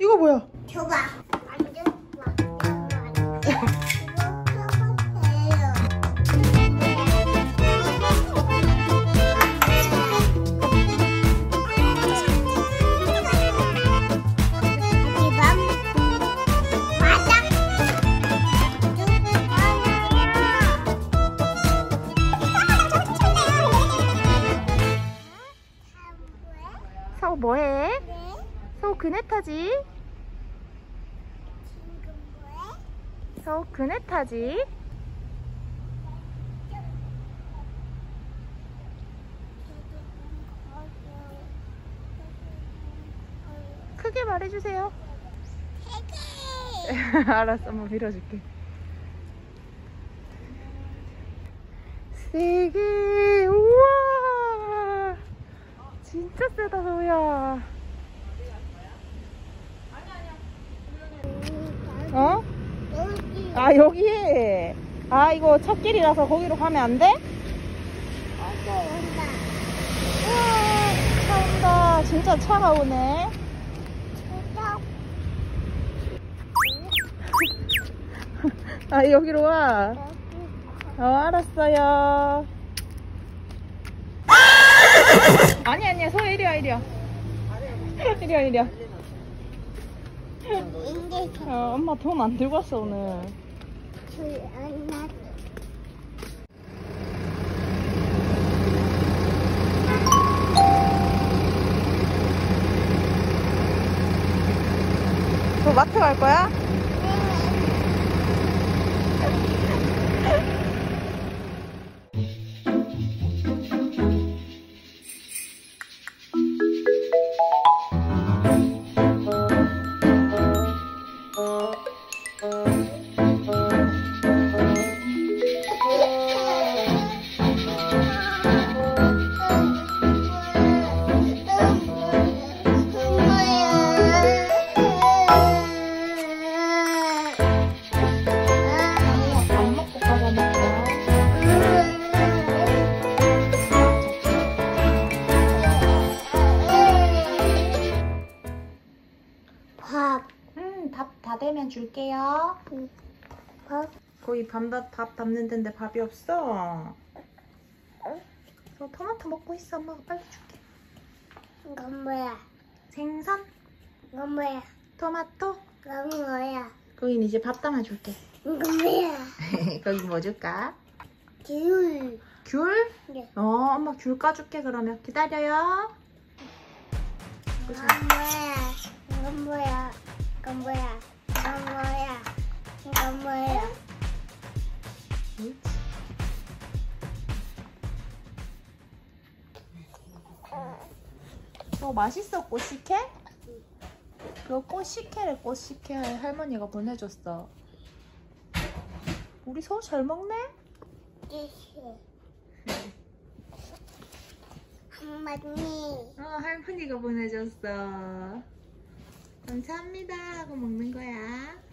이거 뭐야? 줘봐. 그네 타지? 서우 그네 타지? 크게 말해주세요. 알았어, 한번 밀어줄게. 세 개, 우와! 진짜 세다, 서우야. 어? 아, 여기. 아, 이거 첫 길이라서 거기로 가면 안 돼? 우와, 차 온다. 진짜 차가 오네. 아, 여기로 와. 어, 알았어요. 아니, 아니야. 서 이리 와, 이리 와. 이리 와, 이리 와. 어, 엄마 돈 안 들고 왔어, 오늘. 너 마트 갈 거야? 밥, 거기 밥, 담- 밥 담는 데인데 밥이 없어. 너 토마토 먹고 있어. 엄마가 빨리 줄게. 이건 뭐야? 생선, 이건 뭐야? 토마토. 이건 뭐야? 거긴 이제 밥 담아줄게. 이건 뭐야? 거기 뭐 줄까? 귤. 귤? 네. 어, 엄마 귤 까줄게 그러면. 기다려요. 이건 뭐야? 이건 뭐야? 이건 뭐야? 이건 뭐야? 이건 뭐야? 어, 맛있어, 꽃식혜? 그 꽃식혜래, 꽃식혜. 할머니가 보내줬어. 우리 서우 잘 먹네? 뜻이. 한마디. 어, 할머니가 보내줬어. 감사합니다 하고 먹는 거야.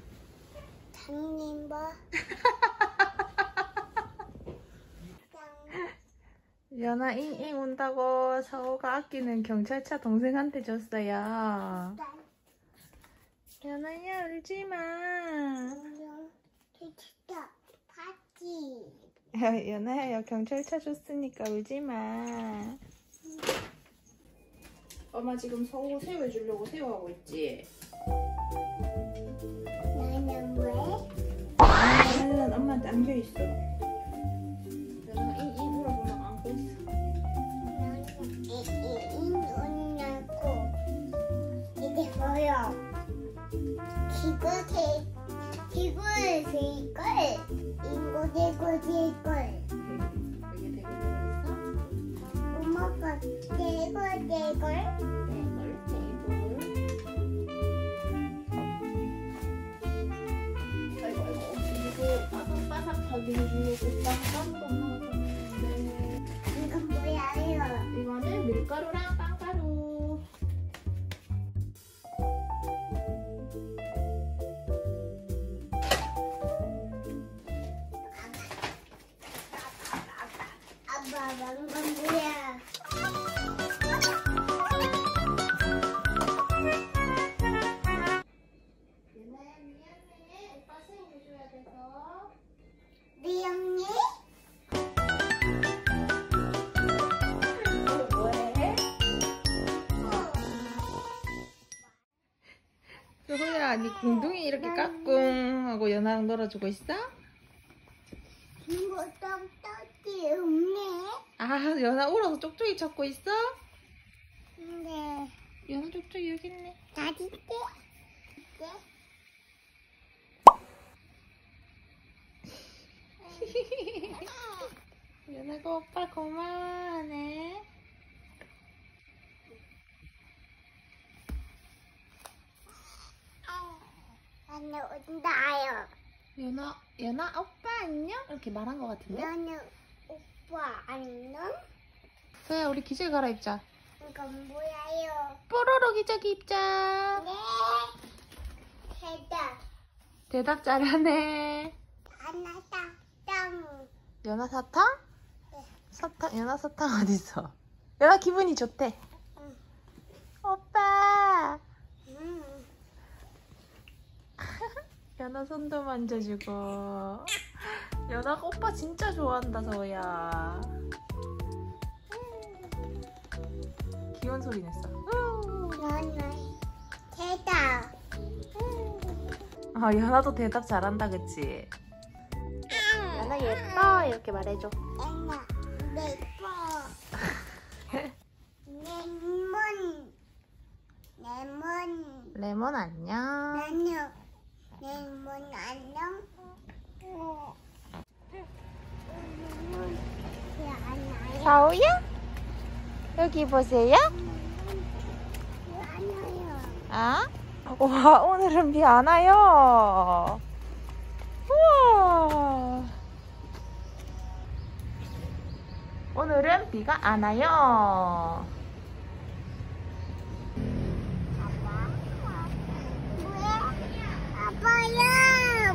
장님 봐. 연아 잉잉 온다고 서우가 아끼는 경찰차 동생한테 줬어요. 연아야 울지 마. 진짜 파티. 연아야 경찰차 줬으니까 울지 마. 엄마 지금 서우 새우 해주려고 새우 하고 있지? 엄마한테 안겨 있어. 안고? 기구 기구 세걸, 대고 재밌어. 엄마가 대고 세걸. 바삭바삭하게 해주려 소야, 니 궁둥이 이렇게 까꿍 하고 연아랑 놀아주고 있어? 이거 떡떡이 없네. 아, 연아 울어서 쪽쪽이 찾고 있어? 근데 연아 쪽쪽이 여기 있네. 때. 때? 연아가 오빠 고마워하네. 나는 온다요. 연아, 연아 오빠 안녕? 이렇게 말한 것 같은데? 나는 오빠 안녕? 소야, 우리 기저귀 갈아입자. 이건 뭐야요? 뽀로로 기저귀 입자. 네. 대답. 대답 잘하네. 하나다 땅. 연아 사탕? 네. 사탕, 연아 사탕 어딨어? 연아 기분이 좋대. 응. 오빠. 음. 연아 손도 만져주고. 연아가 오빠 진짜 좋아한다, 서우야. 귀여운 소리 냈어. 나는 대답. 아, 연아도 대답 잘한다, 그치? 연아 예뻐, 이렇게 말해줘. 엄마, 내꺼. 레몬. 레몬. 레몬 안녕. 안녕. 레몬 안녕. 사우야? 여기 보세요. 아? 와, 오늘은 비 안 와요. 우와. 오늘은 비가 안 와요. 뭐야? 아빠야.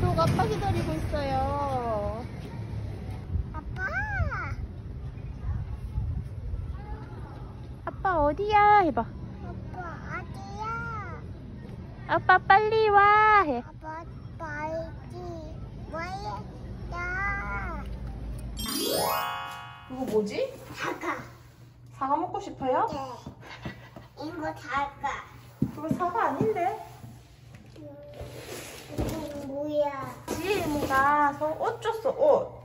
속 아빠 기다리고 있어요. 아빠. 아빠 어디야? 해봐. 아빠 어디야? 아빠 빨리 와. 해. 아빠 빨리? 나. 이거 뭐지? 사과. 사과 먹고 싶어요? 네. 이거 사과. 그거 사과 아닌데? 뭐야? 지혜 이모가 서옷 줬어, 옷.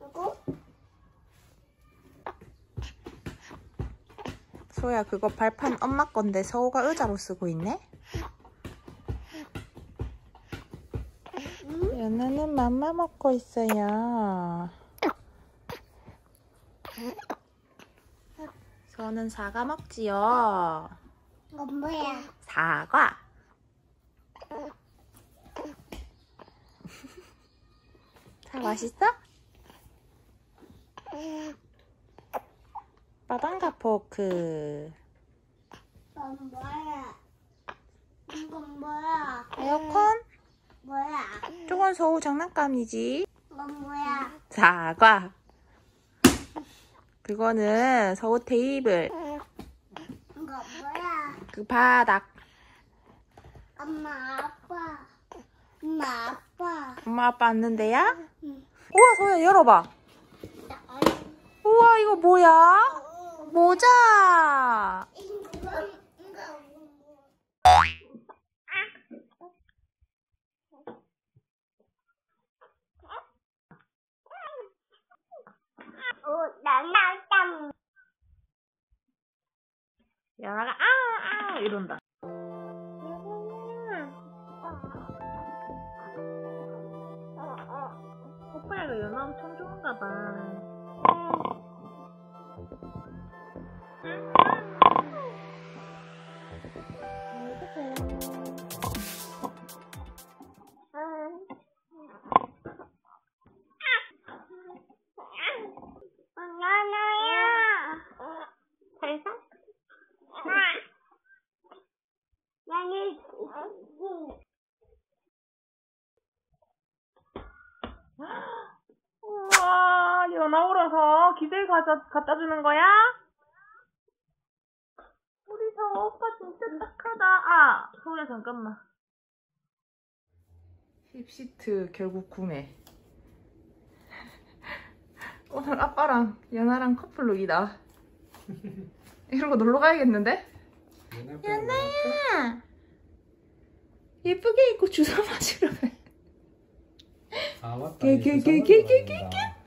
이거? 소야 그거 발판 엄마 건데 서우가 의자로 쓰고 있네? 응? 연아는 맘마 먹고 있어요. 저는 사과 먹지요. 이건 뭐야? 사과. 맛있어? 바단가 포크. 이건 뭐야? 이건 뭐야? 에어컨? 뭐야? 저건 서우 장난감이지. 이건 뭐야? 사과. 그거는 서우 테이블. 이거 뭐야? 그 바닥. 엄마 아빠. 엄마 아빠. 엄마 아빠 왔는데야? 응. 우와 서우야 열어봐. 우와 이거 뭐야? 모자. 연아가 아아 이런다. 엄청 가져, 갖다 주는 거야? 우리 저 오빠 진짜 착하다. 아, 소야 잠깐만. 힙시트 결국 구매. 오늘 아빠랑 연아랑 커플룩이다. 이러고 놀러 가야겠는데? 연아야 예쁘게 입고 주사 맞으러 가. 아 맞다. 개개개개개개개.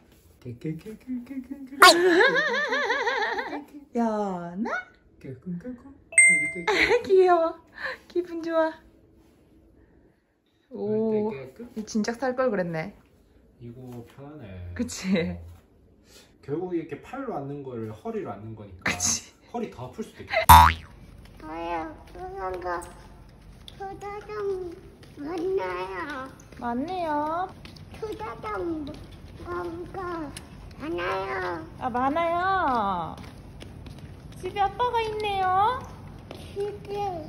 연아. 귀여워. 기분 좋아. 오, 진작 살 걸 그랬네. 이거 편하네. 그치? 결국 이렇게 팔로 앉는 거를 허리로 앉는 거니까. 그치. 허리 더 아플 수도 있겠다. 저요, 그런가. 초다장 만나요. 맞네요. 초다장 뭔가 하나요. 아, 많아요. 집에 아빠가 있네요. 집에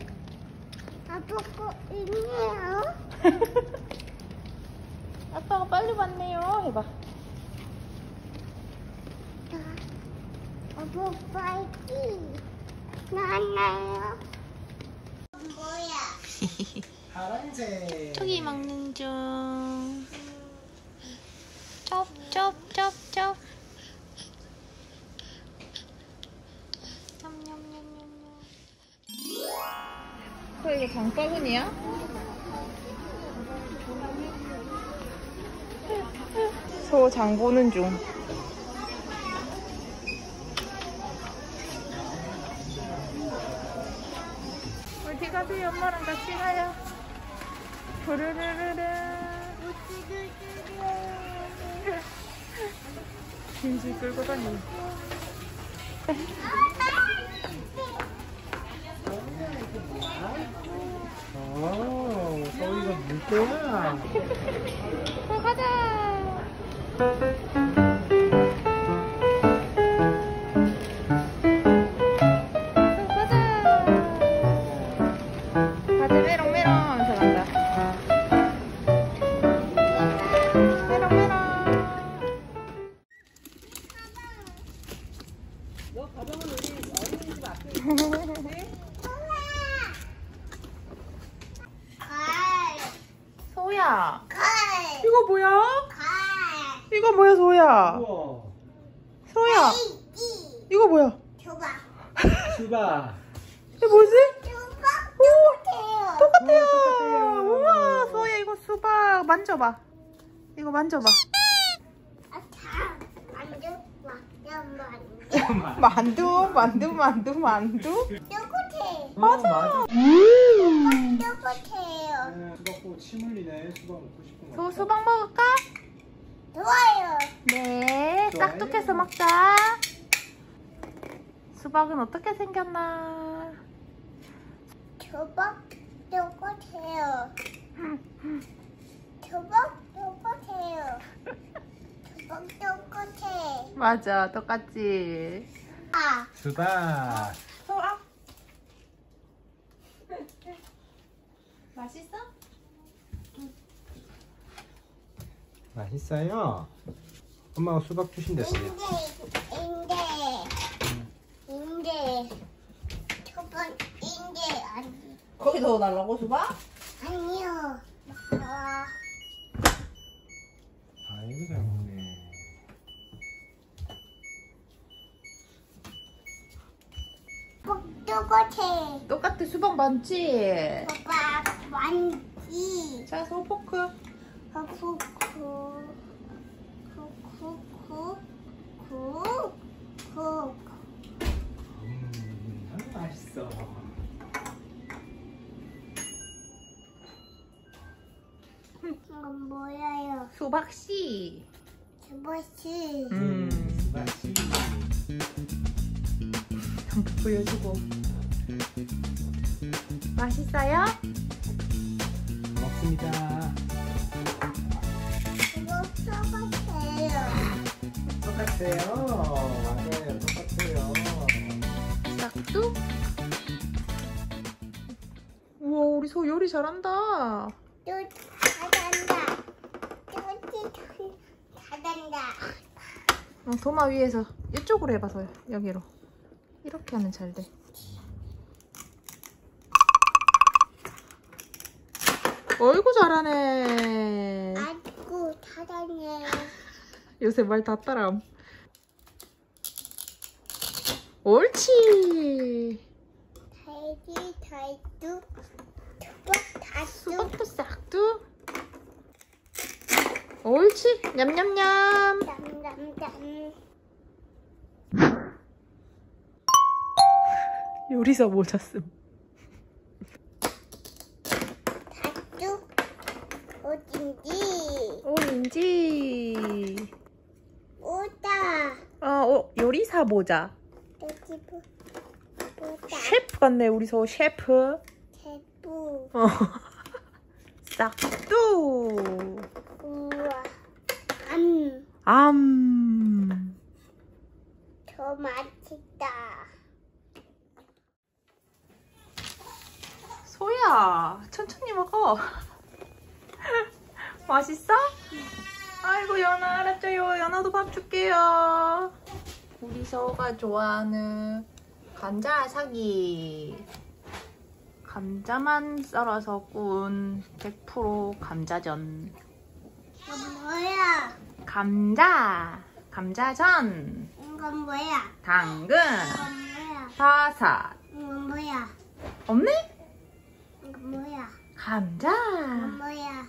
아빠가 있네요. 아빠가 빨리 왔네요. 해봐. 아빠 빨리 나나요. 뭐야? 파란색. 토기 먹는 중. 쩝쩝쩝쩝. 어, 이게 장바구니야? 소 장 보는 중. 어디 가세요? 엄마랑 같이 가요. 부르르르르. 짐질 끌고 다니. 오, 서울이가 물고야. 또 가자. 뭐지? 오, 똑같아요. 똑같아요. 어, 똑같아요. 우와, 소야 이거 수박 만져봐. 이거 만져봐. 아, 다 만져. 만져, 만져. 만두, 만두, 만두, 만두. 똑같아. 맞아. 맞아. 똑같아요. 네, 수박 보고 침 흘리네. 수박 먹고 싶은 거. 소 수박 먹을까? 좋아요. 네. 싹둑해서 먹자. 수박은 어떻게 생겼나? 줘봐. 똑같아요. 줘봐. 똑같아요. 줘봐. 똑같아. 맞아, 똑같지. 아, 수박. 소아. 맛있어? 맛있어요. 엄마가 수박 주신댔어요. 인데, 인데, 인데. 저번 인데 아니 거기 넣어달라고 수박? 아니요. 아, 아이고 잘 먹네. 꼭 똑같아. 똑같아, 수박 많지? 오빠 만지. 자, 소 포크. 쿠쿠 쿠쿠쿠 쿠쿠 음, 아주 맛있어. 이건 뭐예요? 수박씨. 저것이 음. 수박씨. 한번 보여주고. 맛있어요? 먹습니다. 이거. 똑같아요. 맞아요. 똑같아요. 싹둑. 우와, 우리 소 요리 잘한다. 또 잘한다. 또 잘한다. 어, 도마 위에서 이쪽으로 해봐서요. 여기로. 이렇게 하면 잘 돼. 어이구 잘하네. 아이고 잘하네. 요새 말 다 따라함. 옳지. 잘 돼지 달두 수박도 싹두. 옳지. 냠냠냠. 땀땀땀 요리사 뭐 잤음? 다두 어딘지 오렌지. 오다 어, 어 요리사 모자. 보 보다 셰프 같네 우리 서 셰프. 대부 어. 싹두. 암 암. 더 맛있다. 소야, 천천히 먹어. 맛있어? 아이고 연아 알았죠요. 연아도 밥 줄게요. 우리 서가 좋아하는 감자 사기. 감자만 썰어서 꾼100% 감자전. 감자, 감자전, 이건 뭐야? 당근, 이건 뭐야? 버섯. 이건 뭐야? 없네? 이건 뭐야? 감자, 이건 뭐야?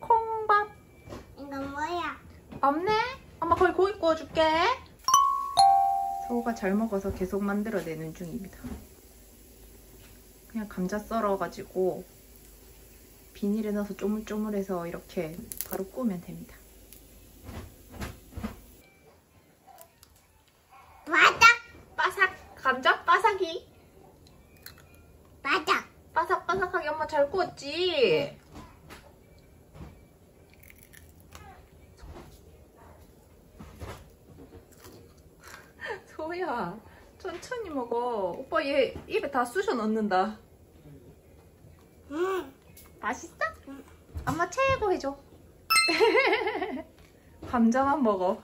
콩밥. 이건 뭐야? 없네? 엄마 거기 고기 구워줄게. 서우가 잘 먹어서 계속 만들어내는 중입니다. 그냥 감자 썰어가지고 비닐에 넣어서 쪼물쪼물해서 이렇게 바로 구우면 됩니다. 맞아, 바삭! 감자 바삭이! 맞아. 바삭바삭하게 구웠지? 소야 천천히 먹어 오빠 얘 입에 다 쑤셔 넣는다 응. 맛있어? 엄마 최고 해줘 감자만 먹어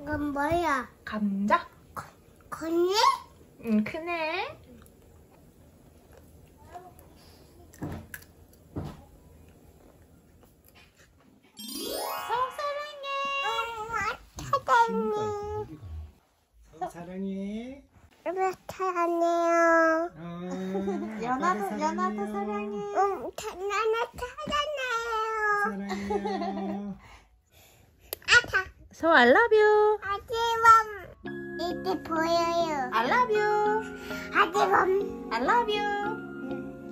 이건 뭐야? 감자? 건네? 응 크네 사장님. 서 사랑해. 왜 사랑해요? 어, 연아도- 연아도 사랑해. 응, 나나 사랑해요. 사랑해요. 아파. 서우 I love you 하지만 이제 보여요. I love you 하지만 I love you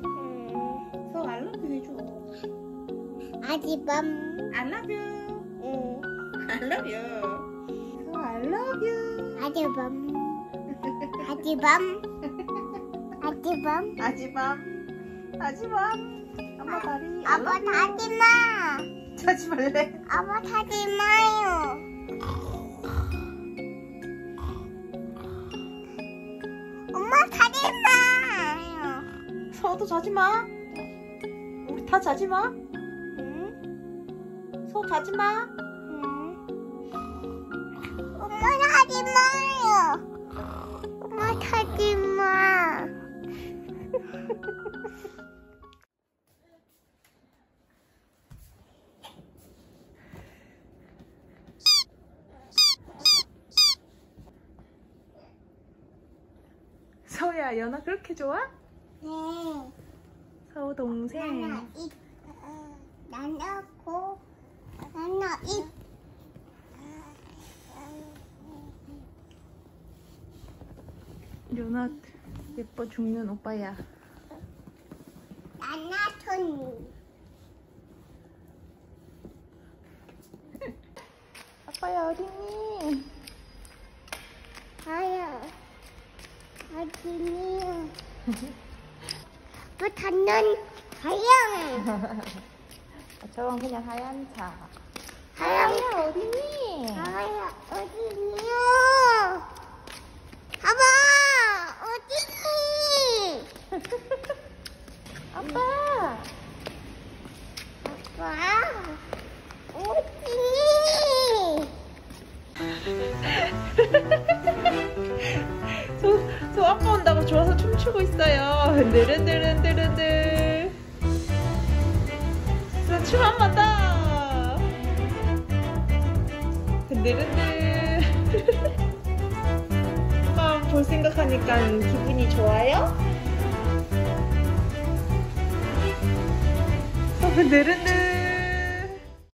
음, 서우 I love you 해줘 하지만 I love you 음, I love you love you. 하지만 하지만 하지만 아지밤. 아지밤. 엄마 다리 아빠 하지마. 자지 말래. 아빠 하지 마요. 엄마 하지 마요. 서우도 자지 마. 우리 다 자지 마. 응? 서우 자지 마 하지 마요. 엄마 하지 마. 서우야 연아 그렇게 좋아? 네. 서우 동생 나나 입. 어, 나나 코. 나나 입. 연아 예뻐 죽는 오빠야 나나 손. 아빠야 어딨니? 아야. 어디니요? 또 닿는 하양. 저건 그냥 하얀 차. 아빠야 어딨니? 아야 있어요. 흔들흔들흔들흔들. 춤한번 더. 흔들흔들. 엄마 볼 생각하니까 기분이 좋아요? 어, 느른느른